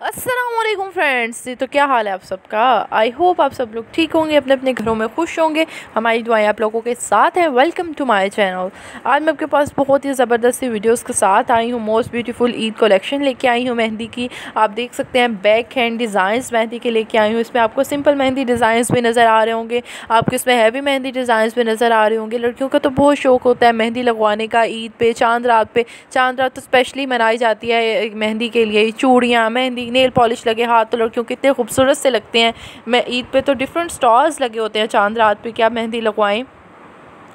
Aslam friends तो क्या हाल है आप सबका? आई होप आप सब लोग ठीक होंगे, अपने अपने घरों में खुश होंगे। हमारी दुआएँ आप लोगों के साथ हैं। वेलकम टू माय चैनल आज मैं आपके पास बहुत ही ज़बरदस्ती वीडियोस के साथ आई हूँ। मोस्ट ब्यूटीफुल ईद कलेक्शन लेके आई हूँ मेहंदी की। आप देख सकते हैं बैक हैंड डिज़ाइंस मेहंदी के लेके आई हूँ। इसमें आपको सिंपल मेहंदी डिज़ाइंस भी नज़र आ रहे होंगे। आपको इसमें हैवी मेहंदी डिज़ाइंस भी नज़र आ रहे होंगे। लड़कियों का तो बहुत शौक होता है मेहंदी लगवाने का ईद पे, चाँद रात पे। चाँद रात तो स्पेशली मनाई जाती है मेहंदी के लिए। चूड़ियाँ, मेहंदी नेल पॉलिश लगे हाथ तो लड़कियों के कितने खूबसूरत से लगते हैं। मैं ईद पे तो डिफरेंट स्टॉल्स लगे होते हैं, चाँद रात पे। क्या मेहंदी लगवाएँ?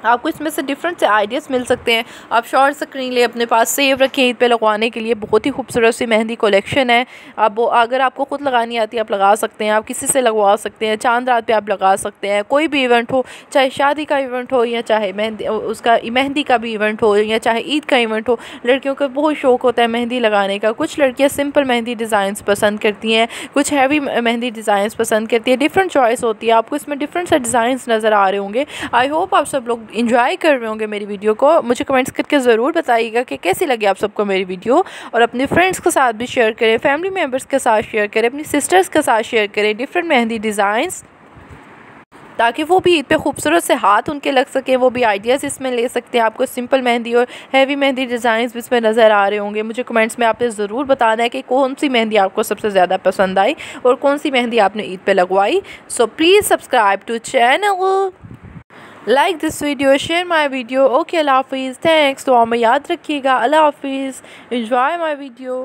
आपको इसमें से डिफरेंट से आइडियाज़ मिल सकते हैं। आप शॉर्ट स्क्रीन ले अपने पास सेव रखें, ईद पे लगवाने के लिए। बहुत ही खूबसूरत सी मेहंदी कलेक्शन है। आप अगर आपको ख़ुद लगानी आती है, आप लगा सकते हैं। आप किसी से लगवा सकते हैं, चाँद रात पर आप लगा सकते हैं। कोई भी इवेंट हो, चाहे शादी का इवेंट हो या चाहे मेहंदी उसका, मेहंदी का भी इवेंट हो या चाहे ईद का इवेंट हो, लड़कियों का बहुत शौक होता है मेहंदी लगाने का। कुछ लड़कियाँ सिंपल मेहंदी डिज़ाइंस पसंद करती हैं, कुछ हैवी मेहंदी डिज़ाइंस पसंद करती है। डिफरेंट चॉइस होती है। आपको इसमें डिफरेंट से डिज़ाइंस नज़र आ रहे होंगे। आई होप आप सब लोग इंजॉय कर रहे होंगे मेरी वीडियो को, मुझे कमेंट्स करके ज़रूर बताइएगा कि कैसी लगी आप सबको मेरी वीडियो और अपने फ्रेंड्स के साथ भी शेयर करें फैमिली मेंबर्स के साथ शेयर करें, अपनी सिस्टर्स के साथ शेयर करें डिफरेंट मेहंदी डिज़ाइंस ताकि वो भी ईद पे खूबसूरत से हाथ उनके लग सके, वो भी आइडियाज़ इसमें ले सकते हैं। आपको सिंपल मेहंदी और हैवी मेहंदी डिज़ाइन भी इसमें नज़र आ रहे होंगे। मुझे कमेंट्स में आपने ज़रूर बताना है कि कौन सी मेहंदी आपको सबसे ज़्यादा पसंद आई और कौन सी मेहंदी आपने ईद पे लगवाई। So please subscribe to channel like this video share my video okay अल्लाह हाफिज़ थैंक्स तो हमें याद रखिएगा अल्लाह हाफिज़ इन्जॉय माई वीडियो